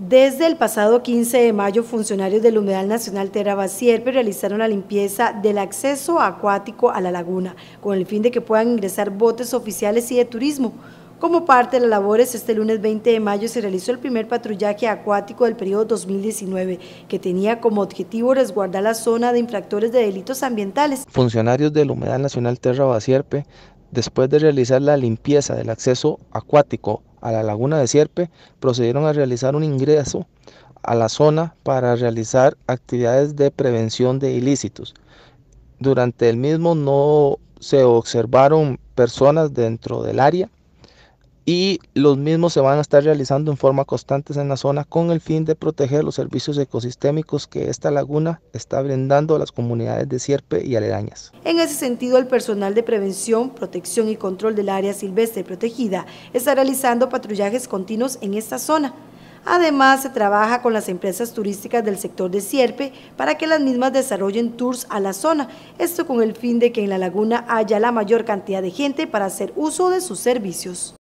Desde el pasado 15 de mayo, funcionarios del Humedal Nacional Terra Sierpe realizaron la limpieza del acceso acuático a la laguna, con el fin de que puedan ingresar botes oficiales y de turismo. Como parte de las labores, este lunes 20 de mayo se realizó el primer patrullaje acuático del periodo 2019, que tenía como objetivo resguardar la zona de infractores de delitos ambientales. Funcionarios del Humedal Nacional Terra Basierpe, después de realizar la limpieza del acceso acuático a la laguna de Sierpe, procedieron a realizar un ingreso a la zona para realizar actividades de prevención de ilícitos. Durante el mismo no se observaron personas dentro del área y los mismos se van a estar realizando en forma constante en la zona con el fin de proteger los servicios ecosistémicos que esta laguna está brindando a las comunidades de Sierpe y aledañas. En ese sentido, el personal de prevención, protección y control del área silvestre protegida está realizando patrullajes continuos en esta zona. Además, se trabaja con las empresas turísticas del sector de Sierpe para que las mismas desarrollen tours a la zona, esto con el fin de que en la laguna haya la mayor cantidad de gente para hacer uso de sus servicios.